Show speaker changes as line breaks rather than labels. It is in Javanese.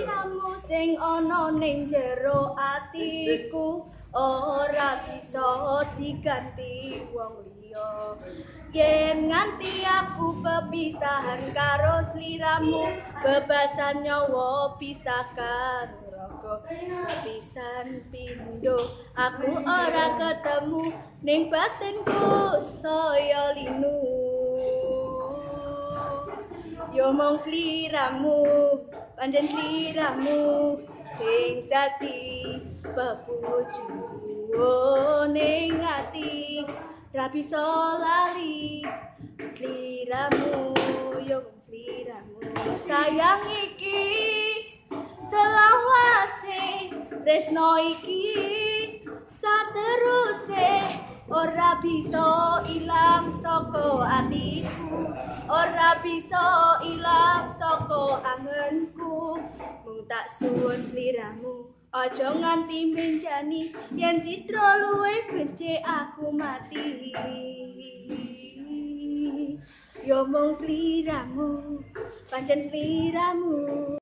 Kamu sing ana ning jero atiku ora bisa diganti wong liya. Yen nganti aku pepisahan karo sliramu bebasan nyawa pisah karo raga. Sepisan pindho aku ora ketemu ning batinku saya linu. Yo mong sliramu pancen sliramu sing dadi pepuju ning ati ra bisa lali sliramu yo sliramu. Sayang iki selawase tresno iki sateruse ora bisa ilang saka atiku. Ora bisa ilang saka tak suwun sliramu. Aja nganti menjani yen citra luwe becik aku mati. Yo mong sliramu pancen sliramu